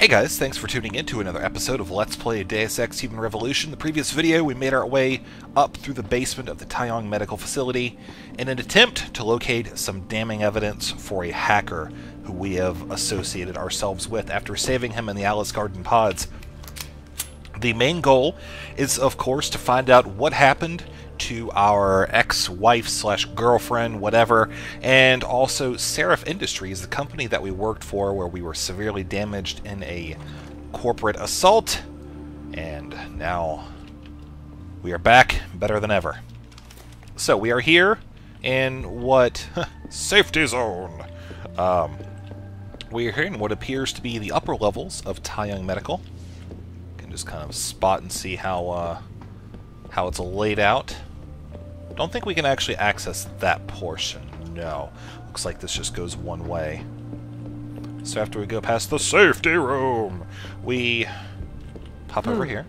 Hey guys, thanks for tuning in to another episode of Let's Play Deus Ex Human Revolution. The previous video, we made our way up through the basement of the Tai Yong Medical Facility in an attempt to locate some damning evidence for a hacker who we have associated ourselves with after saving him in the Alice Garden pods. The main goal is, of course, to find out what happened to our ex-wife slash girlfriend, whatever, and also Sarif Industries, the company that we worked for where we were severely damaged in a corporate assault, and now we are back better than ever. So we are here in what safety zone. Um, we are here in what appears to be the upper levels of Tai Yong Medical. Can just kind of spot and see how uh, how it's laid out. Don't think we can actually access that portion. No. Looks like this just goes one way. So after we go past the safety room, we pop over Hmm. here.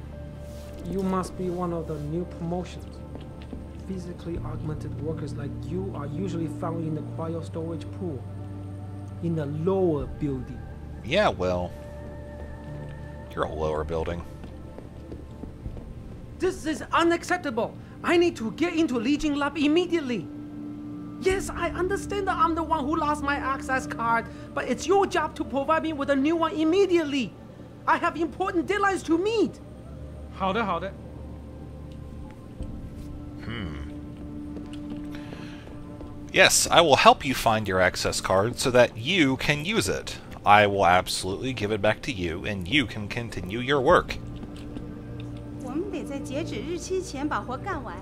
You must be one of the new promotions. Physically augmented workers like you are usually found in the cryo storage pool. In the lower building. Yeah, well, you're a lower building. This is unacceptable. I need to get into Legion Lab immediately. Yes, I understand that I'm the one who lost my access card, but it's your job to provide me with a new one immediately. I have important deadlines to meet. 好的，好的。 Yes, I will help you find your access card so that you can use it. I will absolutely give it back to you, and you can continue your work. 我们得在截止日期前把活干完。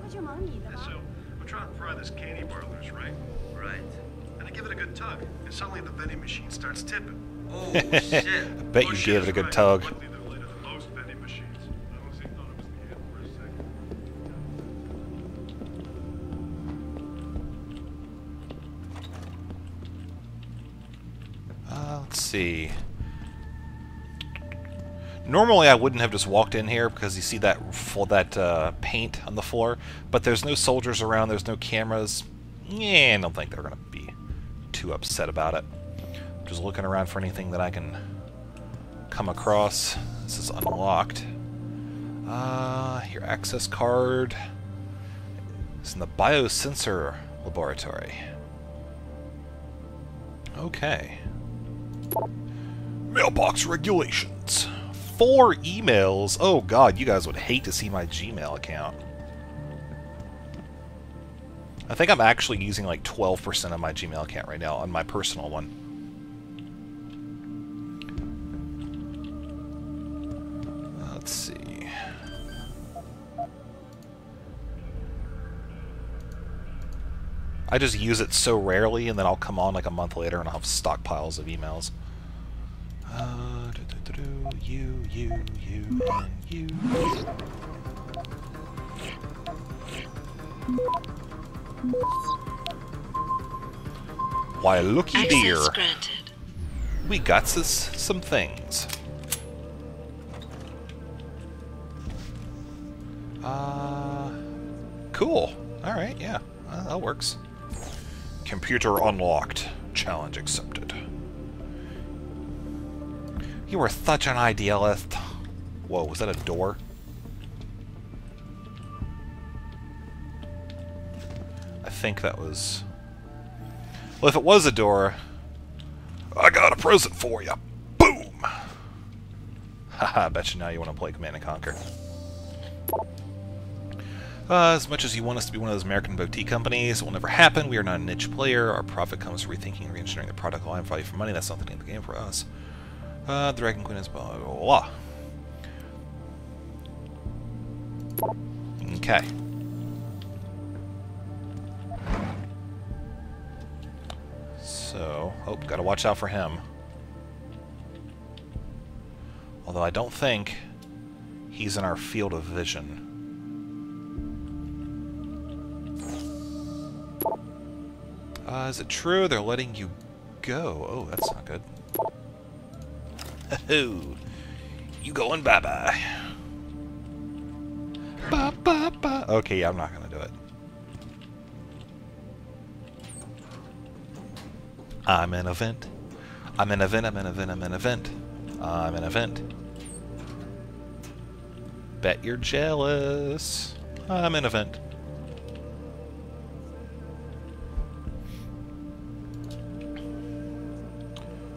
快去忙你的吧。 So, we're trying to fry this candy broilers, right? Right. And I give it a good tug, and suddenly the vending machine starts tipping. Oh shit. I bet Oh, you shit, gave it a that's good right. tug. Luckily, they're later Normally, I wouldn't have just walked in here because you see that that uh, paint on the floor, but there's no soldiers around. There's no cameras. Yeah, I don't think they're gonna be too upset about it. Just looking around for anything that I can come across. This is unlocked. Uh, your access card. It's in the biosensor laboratory. Okay. Mailbox regulations. Four emails. Oh god, you guys would hate to see my Gmail account. I think I'm actually using like 12% of my Gmail account right now on my personal one. Let's see. I just use it so rarely, and then I'll come on like a month later and I'll have stockpiles of emails. Uh, do, do, do, do, you, you, and you. Why, looky Access dear, granted. we got s some things. Uh, cool. All right, yeah, uh, that works. Computer unlocked. Challenge accepted. You were such an idealist. Whoa, was that a door? I think that was... Well, if it was a door, I got a present for you. Boom! Haha, I bet you now you want to play Command & Conquer. Uh, as much as you want us to be one of those American boutique companies, it will never happen. We are not a niche player. Our profit comes from rethinking and re-engineering the product line value for money. That's not the name of the game for us. Uh, the Dragon Queen is blah, blah. Okay. So, oh, gotta watch out for him. Although I don't think he's in our field of vision. Uh, is it true they're letting you go? Oh, that's not good. Oh, you going bye-bye. Ba-ba-ba. Okay, yeah, I'm not gonna do it. I'm an event. I'm in a vent, I'm in a vent, I'm in a vent. I'm in a vent. Bet you're jealous. I'm in a vent.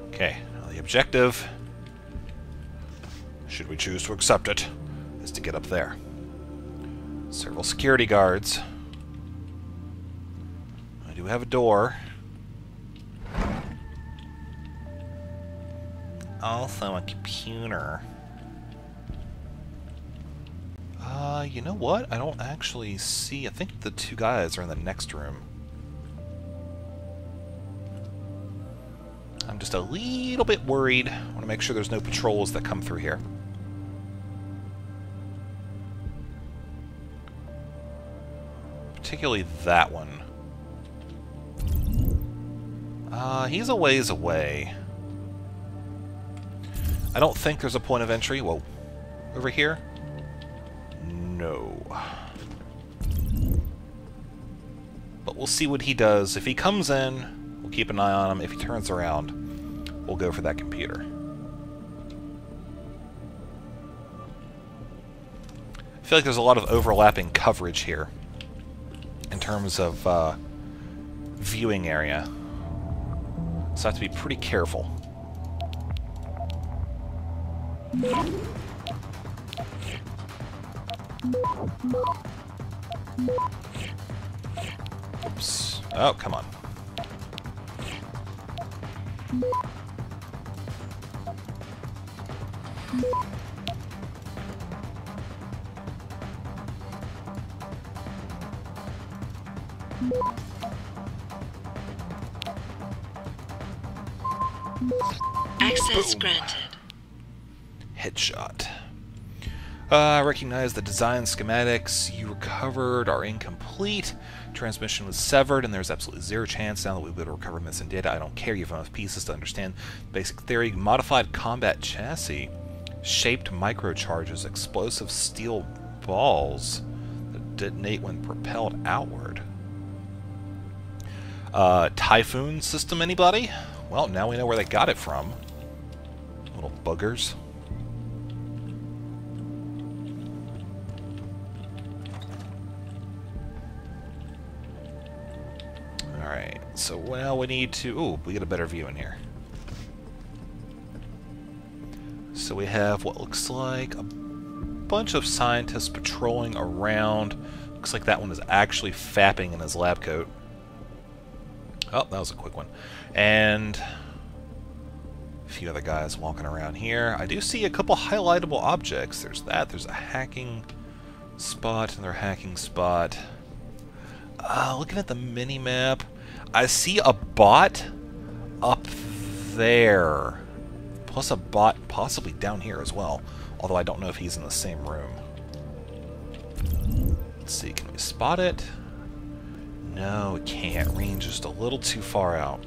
Okay, now the objective, should we choose to accept it, is to get up there. Several security guards. I do have a door. Also a computer. Uh, you know what? I don't actually see... I think the two guys are in the next room. I'm just a little bit worried. I want to make sure there's no patrols that come through here. Particularly that one. Uh, he's a ways away. I don't think there's a point of entry. Whoa. Over here? No. But we'll see what he does. If he comes in, we'll keep an eye on him. If he turns around, we'll go for that computer. I feel like there's a lot of overlapping coverage here terms of uh, viewing area. So I have to be pretty careful. Oops. Oh, come on. Access granted. Headshot. Uh, I recognize the design schematics you recovered are incomplete. Transmission was severed, and there's absolutely zero chance now that we'll be able to recover missing data. I don't care. You have enough pieces to understand basic theory. Modified combat chassis, shaped microcharges, explosive steel balls that detonate when propelled outward. Uh, Typhoon system, anybody? Well, now we know where they got it from. Little buggers. Alright, so well we need to... Ooh, we get a better view in here. So we have what looks like a bunch of scientists patrolling around. Looks like that one is actually fapping in his lab coat. Oh, that was a quick one. And a few other guys walking around here. I do see a couple highlightable objects. There's that. There's a hacking spot, another hacking spot. Uh, looking at the mini map, I see a bot up there. Plus a bot possibly down here as well. Although I don't know if he's in the same room. Let's see, can we spot it? No, it can't. Range just a little too far out.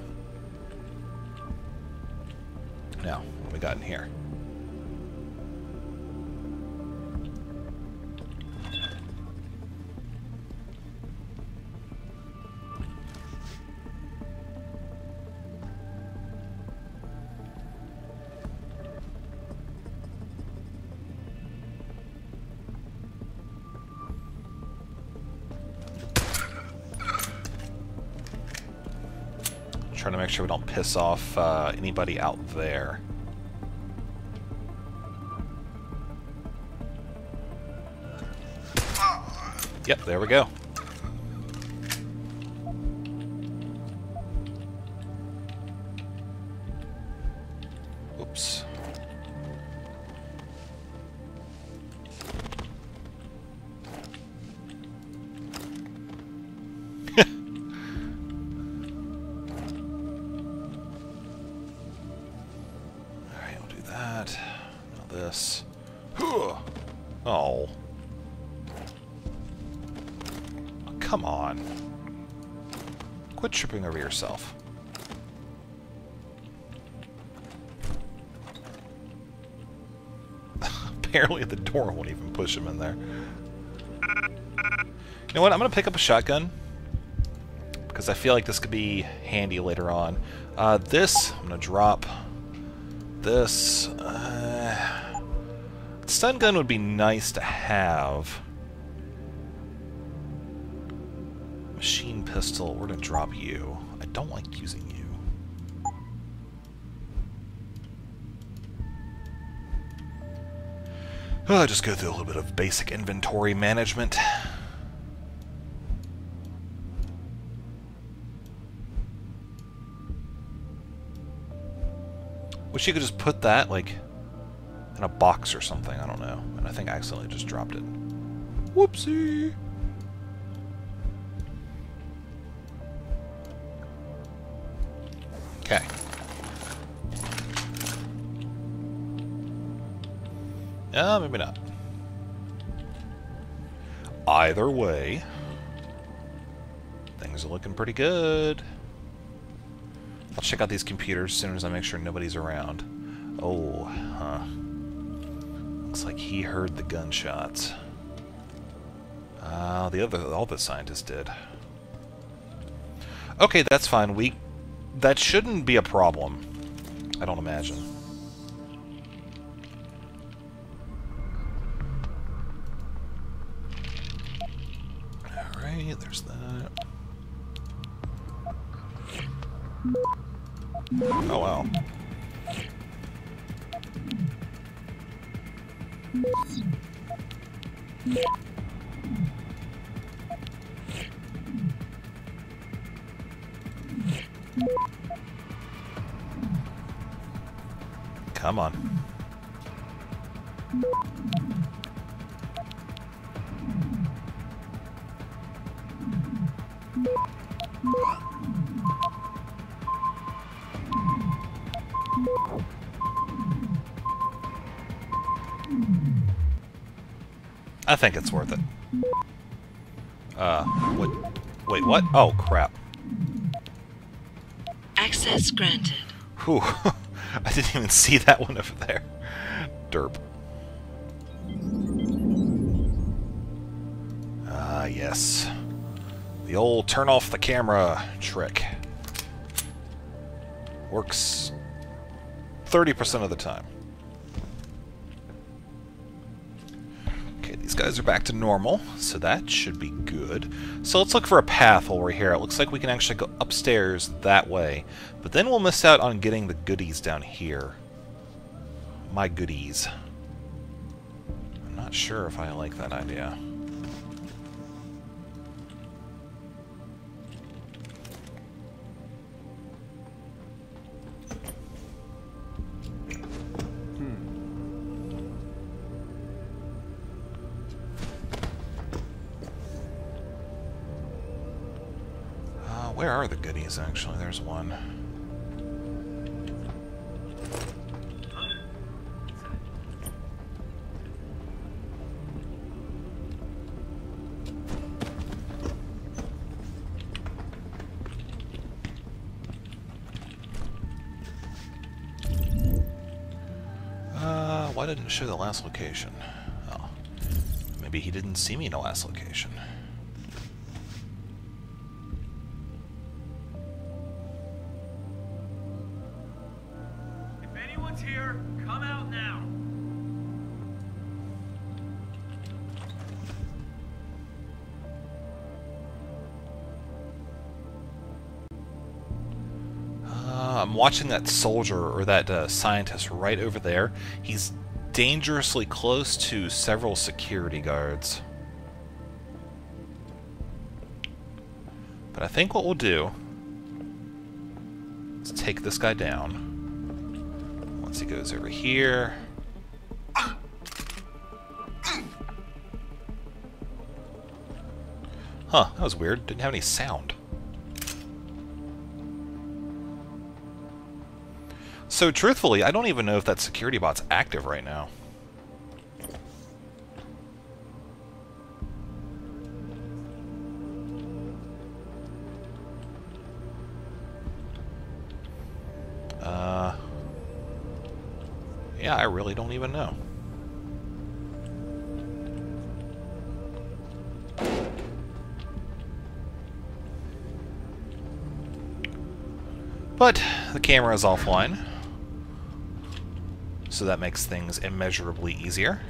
Now, what we got in here? Trying to make sure we don't piss off uh, anybody out there. Yep, there we go. In there. You know what? I'm going to pick up a shotgun. Because I feel like this could be handy later on. Uh, this, I'm going to drop this. Uh, stun gun would be nice to have. Machine pistol, we're gonna drop you. I don't like using you. Uh, just go through a little bit of basic inventory management. Wish you could just put that, like, in a box or something. I don't know. And I think I accidentally just dropped it. Whoopsie! Yeah, maybe not. Either way, things are looking pretty good. I'll check out these computers as soon as I make sure nobody's around. Oh, huh. Looks like he heard the gunshots. Uh, the other, all the scientists did. Okay, that's fine. We, that shouldn't be a problem. I don't imagine. Oh wow. Come on. I think it's worth it. Uh, what? Wait, what? Oh, crap. Access granted. Whew. I didn't even see that one over there. Derp. Ah, yes. The old turn off the camera trick. Works 30% of the time. These guys are back to normal, so that should be good. So let's look for a path while we're here. It looks like we can actually go upstairs that way, but then we'll miss out on getting the goodies down here. My goodies. I'm not sure if I like that idea. Where are the goodies, actually? There's one. Uh, why didn't it show the last location? Oh. Maybe he didn't see me in the last location. Watching that soldier or that uh, scientist right over there. He's dangerously close to several security guards. But I think what we'll do is take this guy down. Once he goes over here. Huh, that was weird. Didn't have any sound. So truthfully, I don't even know if that security bot's active right now. Uh, yeah, I really don't even know. But the camera is offline. So that makes things immeasurably easier.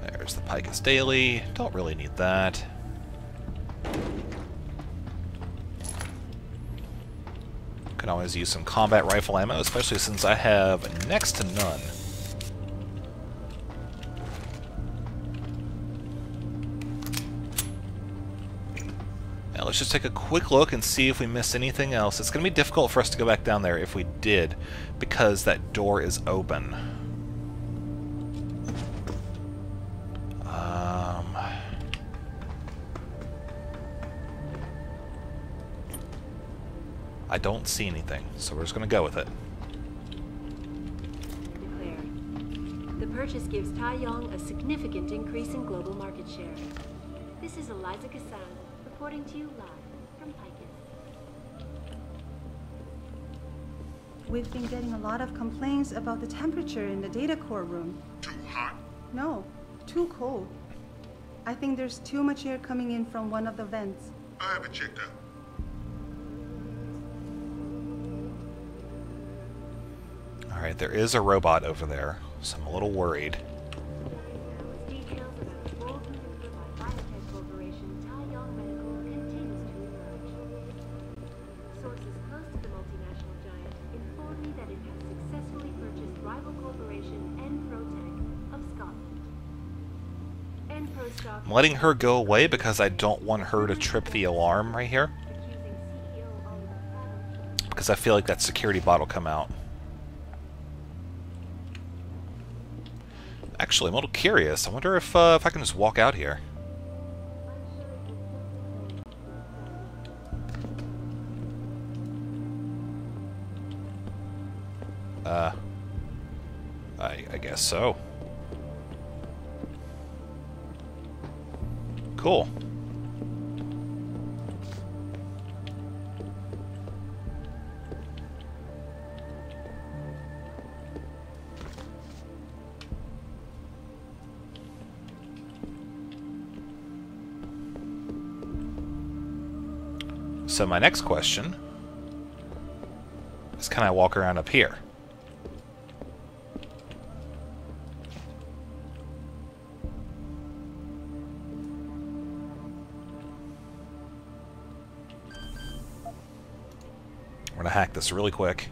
There's the Picus Daily. Don't really need that. Can always use some combat rifle ammo, especially since I have next to none. Just take a quick look and see if we missed anything else. It's going to be difficult for us to go back down there if we did, because that door is open. Um... I don't see anything, so we're just going to go with it. The purchase gives Tai Yong a significant increase in global market share. This is Eliza Kassan reporting to you live from Picus. We've been getting a lot of complaints about the temperature in the data core room. Too hot. No, too cold. I think there's too much air coming in from one of the vents. I have it checked out. Alright, there is a robot over there, so I'm a little worried. I'm letting her go away because I don't want her to trip the alarm right here, because I feel like that security bot will come out. Actually, I'm a little curious. I wonder if, uh, if I can just walk out here. Uh, I, I guess so. Cool. So my next question is can I walk around up here? We're gonna hack this really quick.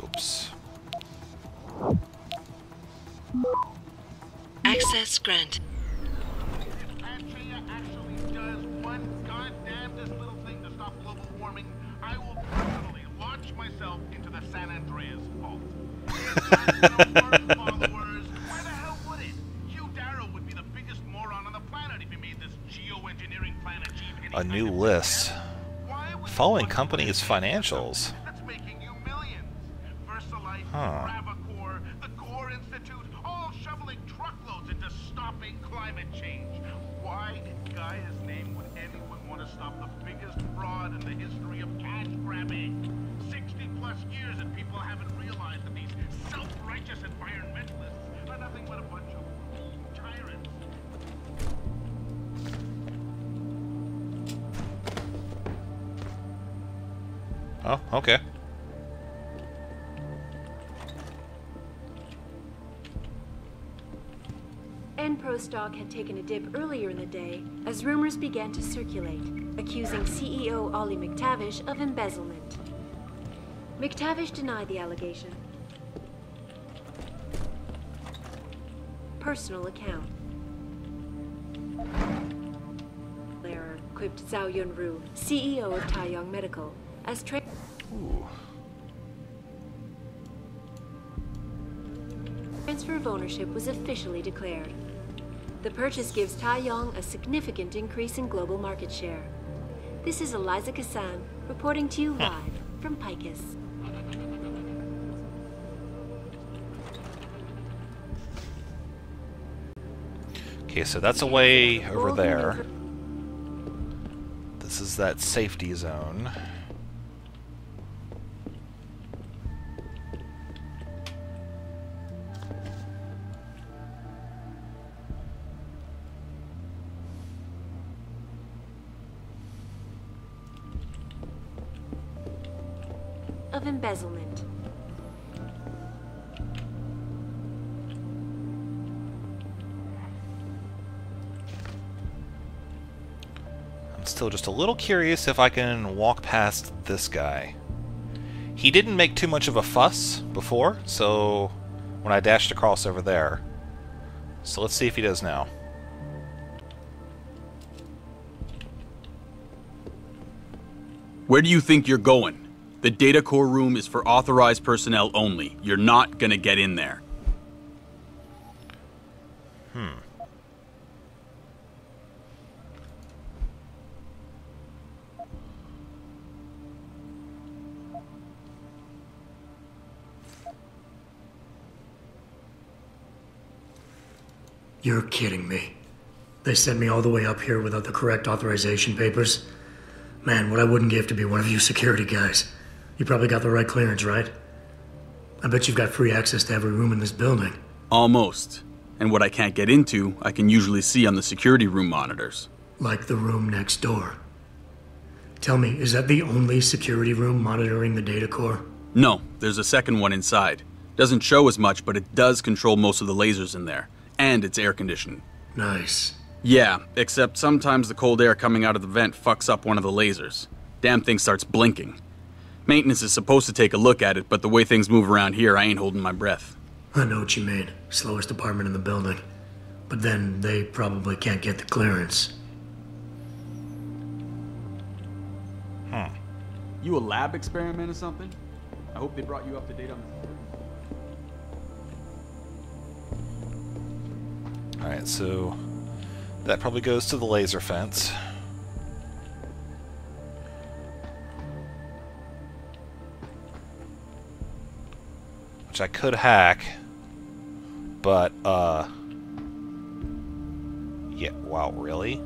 Oops. Access granted. Astrea actually does one goddamnest little thing to stop global warming, I will personally launch myself into the San Andreas fault. History of cash grabbing? 60 plus years and people haven't realized that these self-righteous environmentalists Oh, okay. Enpro stock had taken a dip earlier in the day as rumors began to circulate, accusing CEO Ollie McTavish of embezzlement. McTavish denied the allegation. Personal account. There quipped Zhao Yunru, CEO of Tai Yong Medical, as tra- Ooh. transfer of ownership was officially declared. The purchase gives Tai Yong a significant increase in global market share. This is Eliza Kassan reporting to you live from Picus. Okay, so that's a way over there. This is that safety zone. Still just a little curious if I can walk past this guy. He didn't make too much of a fuss before, so when I dashed across over there. So let's see if he does now. Where do you think you're going? The data core room is for authorized personnel only. You're not gonna get in there. Hmm. You're kidding me. They sent me all the way up here without the correct authorization papers. Man, what I wouldn't give to be one of you security guys. You probably got the right clearance, right? I bet you've got free access to every room in this building. Almost. And what I can't get into, I can usually see on the security room monitors. Like the room next door. Tell me, is that the only security room monitoring the data core? No, there's a second one inside. Doesn't show as much, but it does control most of the lasers in there. And it's air conditioned. Nice. Yeah, except sometimes the cold air coming out of the vent fucks up one of the lasers. Damn thing starts blinking. Maintenance is supposed to take a look at it, but the way things move around here, I ain't holding my breath. I know what you mean. Slowest department in the building. But then they probably can't get the clearance. Huh. You a lab experiment or something? I hope they brought you up to date on this. Alright, so that probably goes to the laser fence. Which I could hack, but, uh... Yeah, wow, really?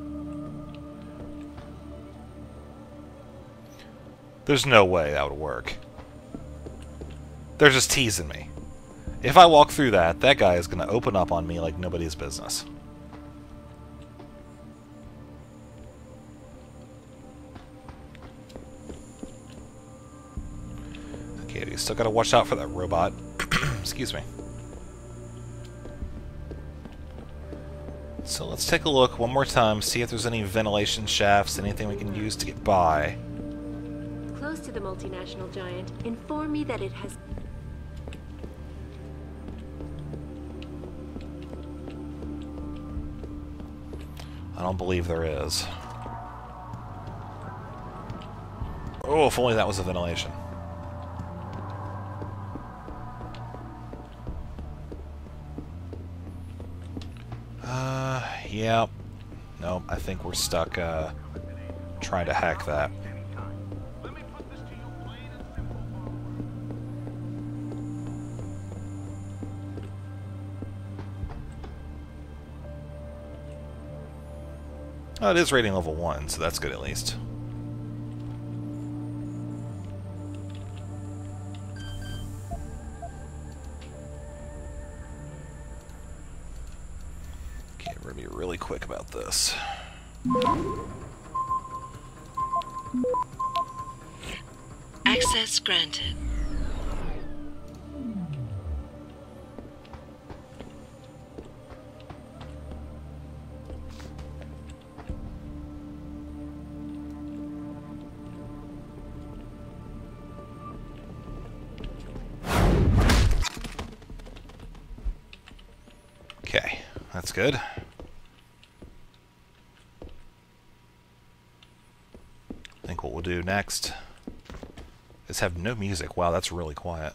There's no way that would work. They're just teasing me. If I walk through that, that guy is going to open up on me like nobody's business. Okay, we still got to watch out for that robot. Excuse me. So let's take a look one more time, see if there's any ventilation shafts, anything we can use to get by. Close to the multinational giant, inform me that it has don't believe there is. Oh, if only that was a ventilation. Uh, yeah. Nope, I think we're stuck, uh, trying to hack that. Oh, it is rating level 1, so that's good at least. Okay, we're gonna be really quick about this. access granted. Good. I think what we'll do next is have no music. Wow, that's really quiet.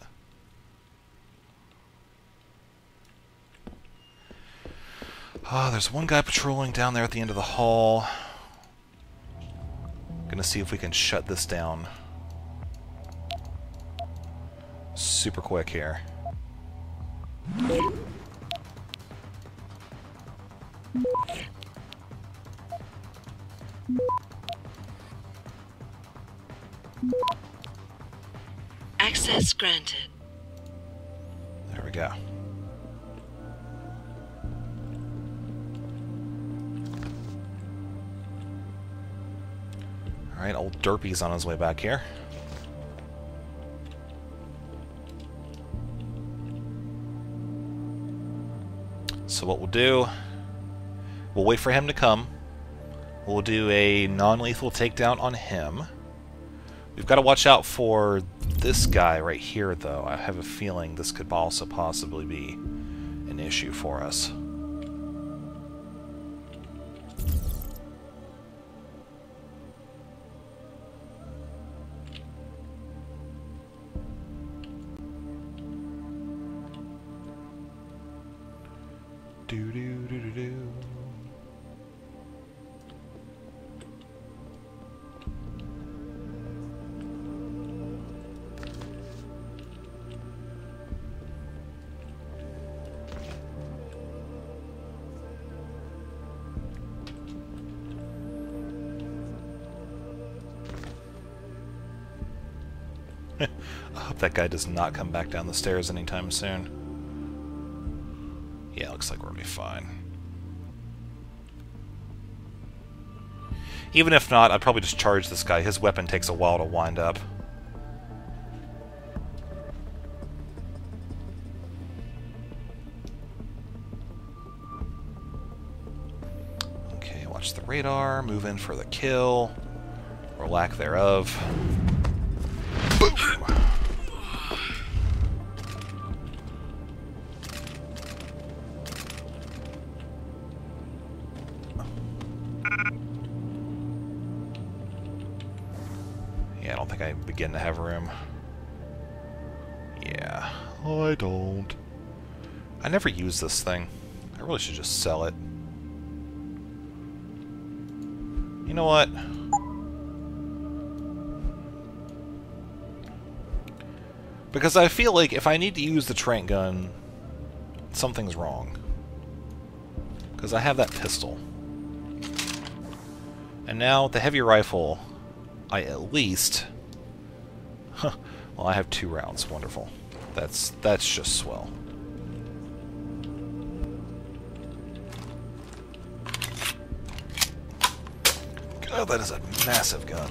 Ah, there's one guy patrolling down there at the end of the hall. Gonna see if we can shut this down. Super quick here. Access granted. There we go. Alright, old Derpy's on his way back here. So what we'll do we'll wait for him to come. We'll do a non-lethal takedown on him. We've got to watch out for this guy right here, though. I have a feeling this could also possibly be an issue for us. That guy does not come back down the stairs anytime soon. Yeah, looks like we're gonna be fine. Even if not, I'd probably just charge this guy. His weapon takes a while to wind up. Okay, watch the radar, move in for the kill, or lack thereof. Boom! Begin to have room. Yeah, I don't. I never use this thing. I really should just sell it. You know what? Because I feel like if I need to use the trank gun, something's wrong. Because I have that pistol. And now, with the heavy rifle, I at least... well, I have two rounds. Wonderful. That's, that's just swell. God, that is a massive gun.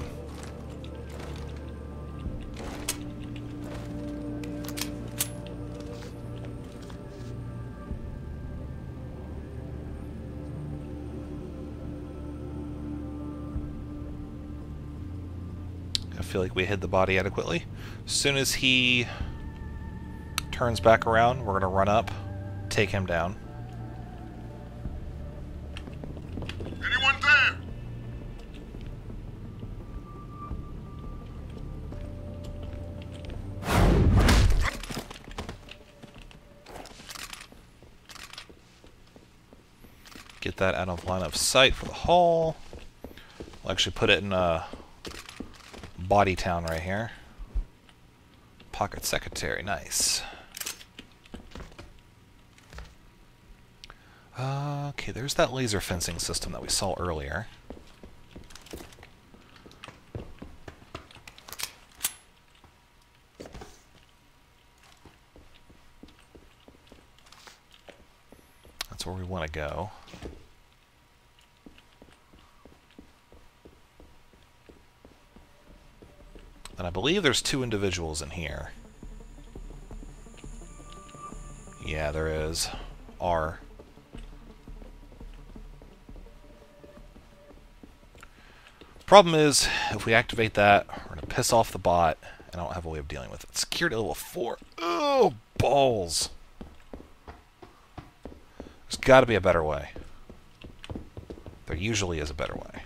Feel like we hid the body adequately. As soon as he turns back around, we're going to run up, take him down. Anyone there? Get that out of line of sight for the haul. We'll actually put it in a body town right here. Pocket secretary, nice. Uh, okay, there's that laser fencing system that we saw earlier. That's where we want to go. And I believe there's two individuals in here. Yeah, there is. R. Problem is, if we activate that, we're going to piss off the bot, and I don't have a way of dealing with it. Security level 4. Oh, balls. There's got to be a better way. There usually is a better way.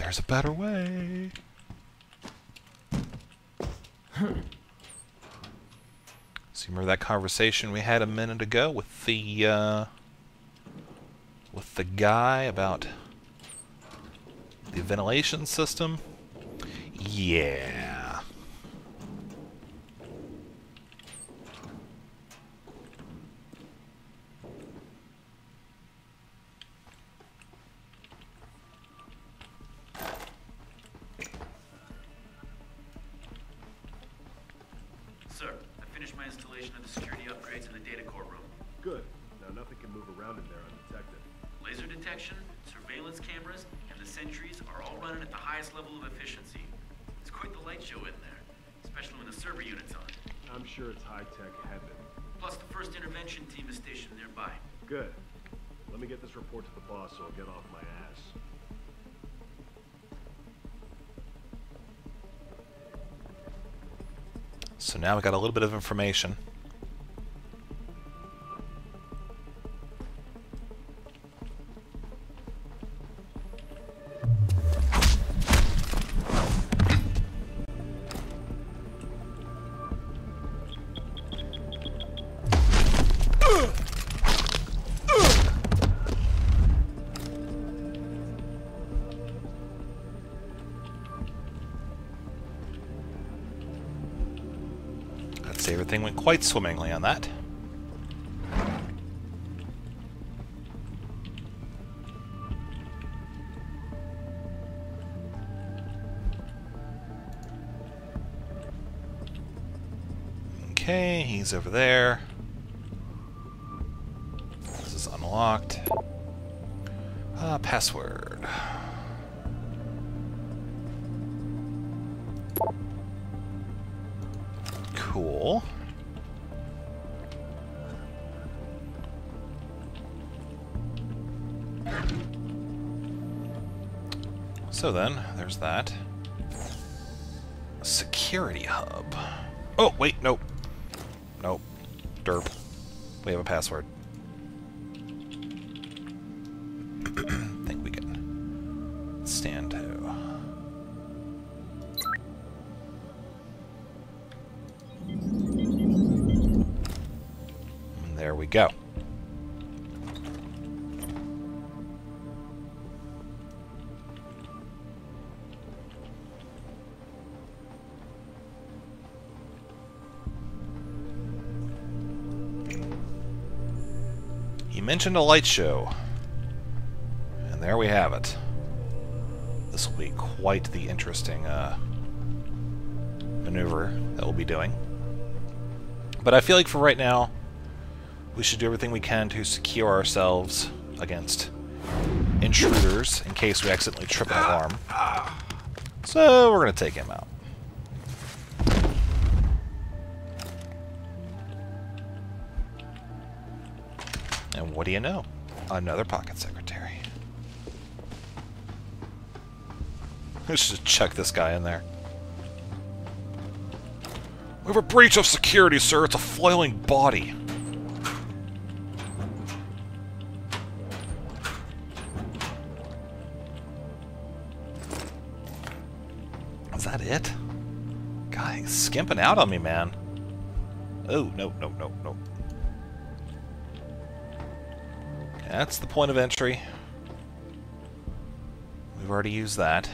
There's a better way. So you remember that conversation we had a minute ago with the uh, with the guy about the ventilation system? Yeah. Now we got a little bit of information. Everything went quite swimmingly on that. Okay, he's over there. This is unlocked. Uh, password. So then, there's that. Security hub. Oh, wait, nope. Nope. Derp. We have a password. think we can stand to. There we go. Mentioned a light show. And there we have it. This will be quite the interesting uh, maneuver that we'll be doing. But I feel like for right now, we should do everything we can to secure ourselves against intruders in case we accidentally trip an alarm. So we're going to take him out. What do you know? Another pocket secretary. Let's just chuck this guy in there. We have a breach of security, sir. It's a flailing body. Is that it? He's skimping out on me, man. Oh, no, no, no, no. That's the point of entry. We've already used that.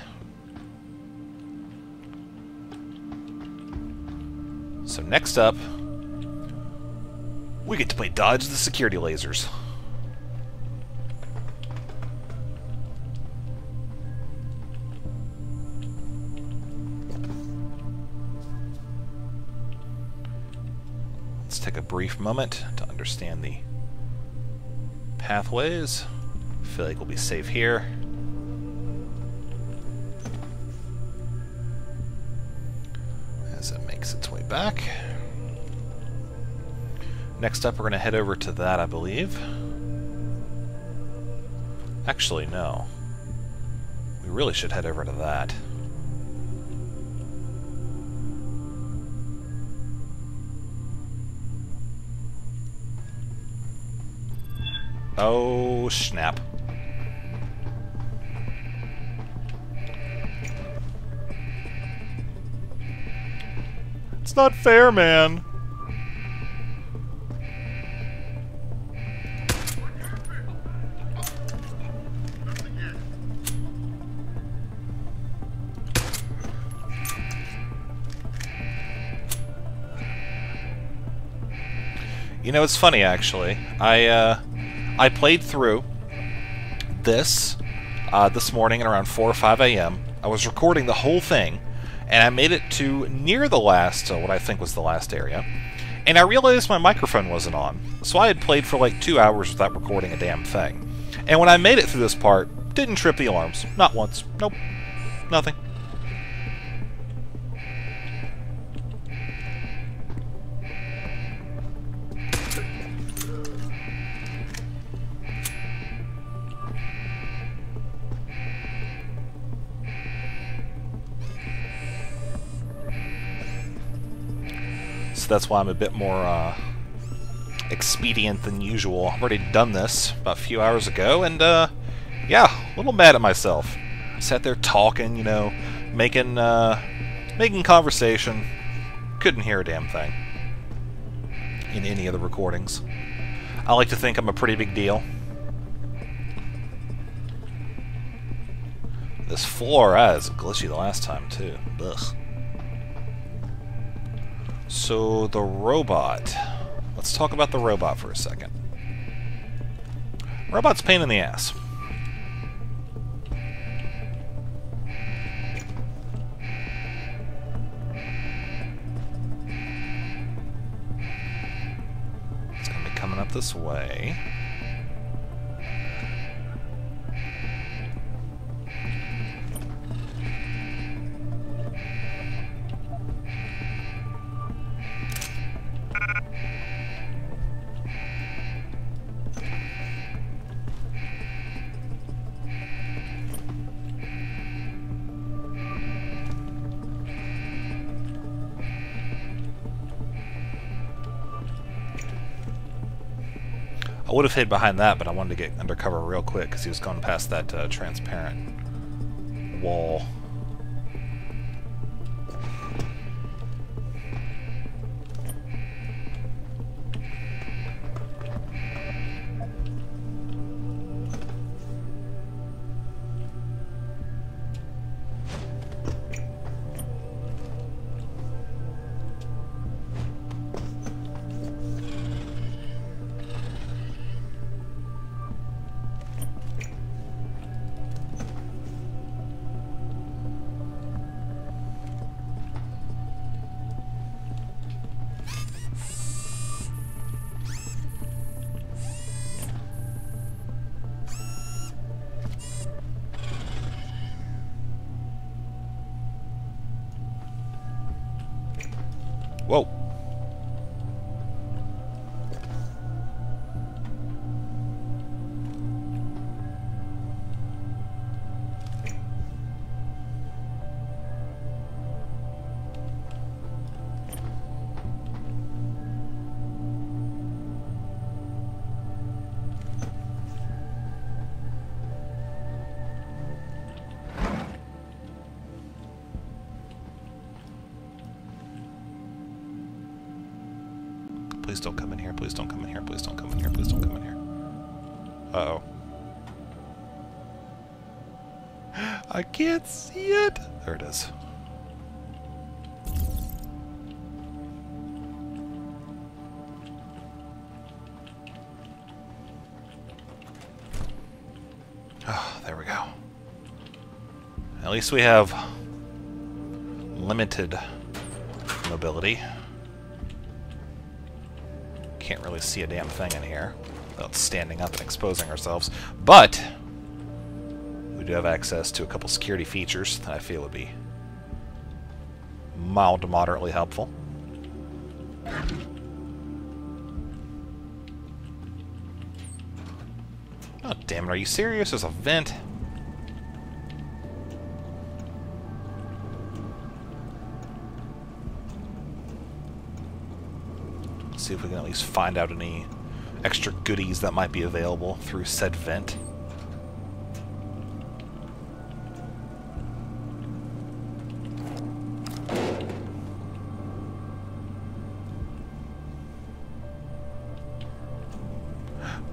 So next up, we get to play Dodge the Security Lasers. Let's take a brief moment to understand the pathways. feel like we'll be safe here. As it makes its way back. Next up, we're going to head over to that, I believe. Actually, no. We really should head over to that. Oh, snap. It's not fair, man. You know, it's funny actually. I uh, I played through this uh, this morning at around 4 or 5 a.m. I was recording the whole thing, and I made it to near the last, uh, what I think was the last area, and I realized my microphone wasn't on. So I had played for like two hours without recording a damn thing. And when I made it through this part, didn't trip the alarms. Not once. Nope. Nothing. So that's why I'm a bit more uh, expedient than usual. I've already done this about a few hours ago, and uh, yeah, a little mad at myself. Sat there talking, you know, making uh, making conversation. Couldn't hear a damn thing in any of the recordings. I like to think I'm a pretty big deal. This floor uh, is glitchy the last time, too. Ugh. So, the robot. Let's talk about the robot for a second. Robot's pain in the ass. It's going to be coming up this way. Would have hid behind that, but I wanted to get undercover real quick because he was going past that uh, transparent wall. Please don't come in here. Please don't come in here. Please don't come in here. Please don't come in here. Uh oh. I can't see it. There it is. Oh, there we go. At least we have limited mobility. Really see a damn thing in here without standing up and exposing ourselves. But we do have access to a couple security features that I feel would be mild to moderately helpful. Oh, damn it. Are you serious? There's a vent. See if we can at least find out any extra goodies that might be available through said vent.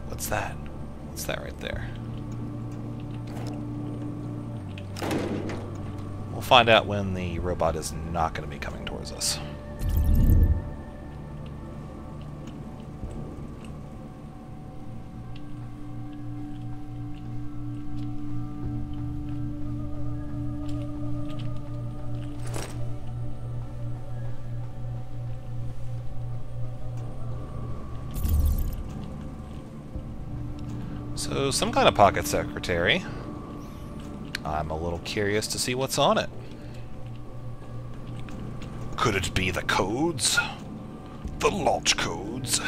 What's that? What's that right there? We'll find out when the robot is not going to be coming towards us. So, some kind of pocket secretary. I'm a little curious to see what's on it. Could it be the codes? The launch codes?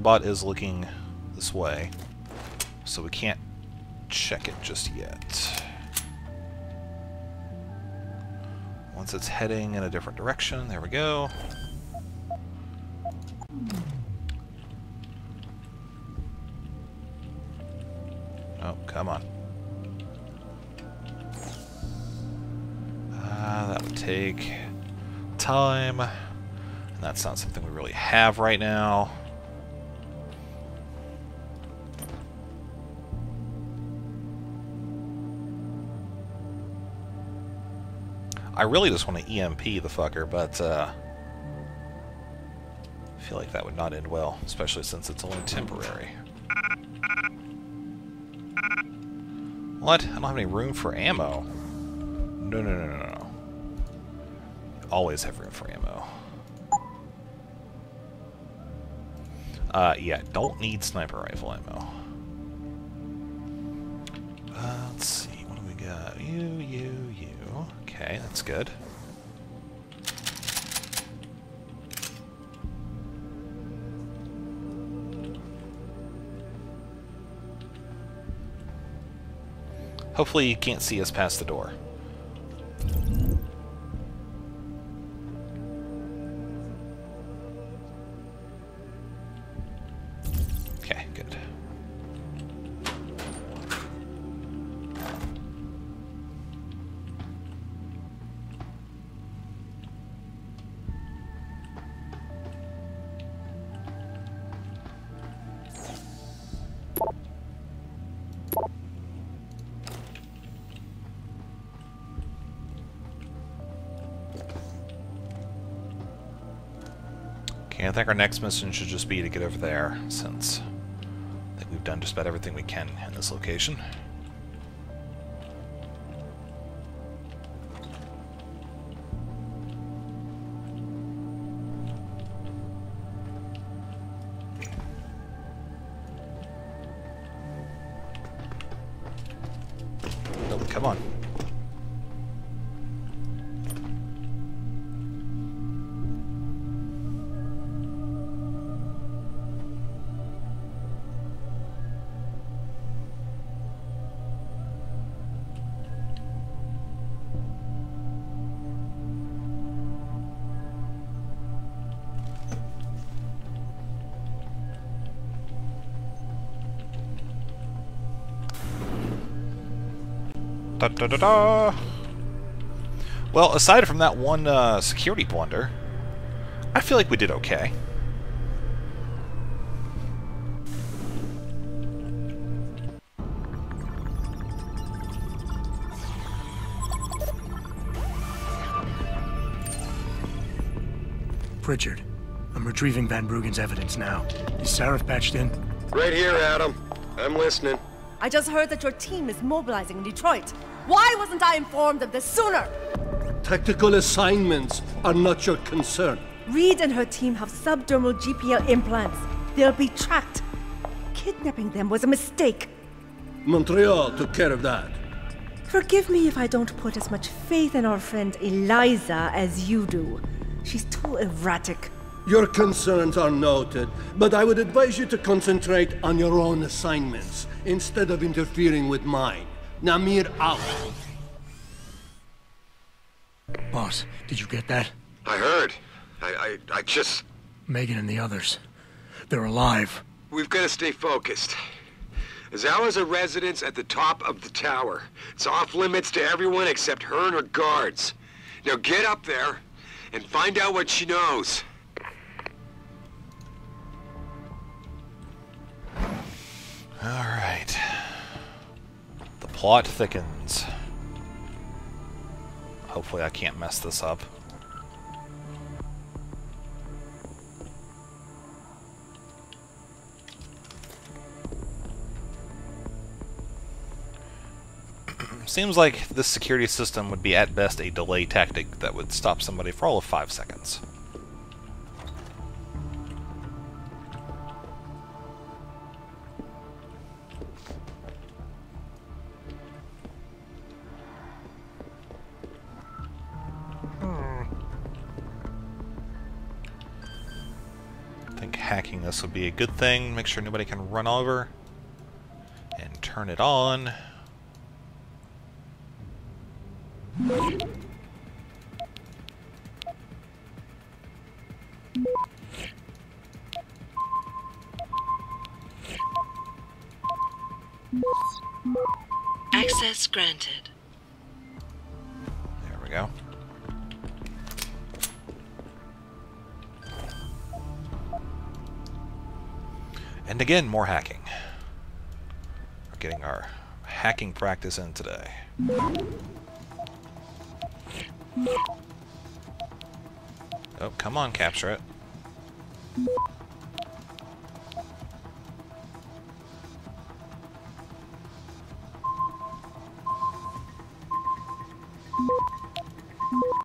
Robot is looking this way, so we can't check it just yet. Once it's heading in a different direction, there we go. Oh, come on. Uh, that would take time, and that's not something we really have right now. I really just want to EMP the fucker, but uh, I feel like that would not end well, especially since it's only temporary. What? I don't have any room for ammo. No, no, no, no, no. Always have room for ammo. Uh, yeah, don't need sniper rifle ammo. That's good. Hopefully you can't see us past the door. Okay, I think our next mission should just be to get over there, since I think we've done just about everything we can in this location. Da da da da. Well, aside from that one uh, security blunder, I feel like we did okay. Pritchard, I'm retrieving Van Bruggen's evidence now. Is Sarif patched in? Right here, Adam. I'm listening. I just heard that your team is mobilizing in Detroit. Why wasn't I informed of this sooner? Tactical assignments are not your concern. Reed and her team have subdermal GPS implants. They'll be tracked. Kidnapping them was a mistake. Montreal took care of that. Forgive me if I don't put as much faith in our friend Eliza as you do. She's too erratic. Your concerns are noted, but I would advise you to concentrate on your own assignments instead of interfering with mine. Namir out. Boss, did you get that? I heard. I, I, I just. Megan and the others. They're alive. We've got to stay focused. Zhao's a residence at the top of the tower. It's off limits to everyone except her and her guards. Now get up there and find out what she knows. Alright. The plot thickens. Hopefully I can't mess this up. Seems like this security system would be at best a delay tactic that would stop somebody for all of five seconds. Would be a good thing. Make sure nobody can run over. And turn it on. Again, more hacking. We're getting our hacking practice in today. Oh, come on, capture it.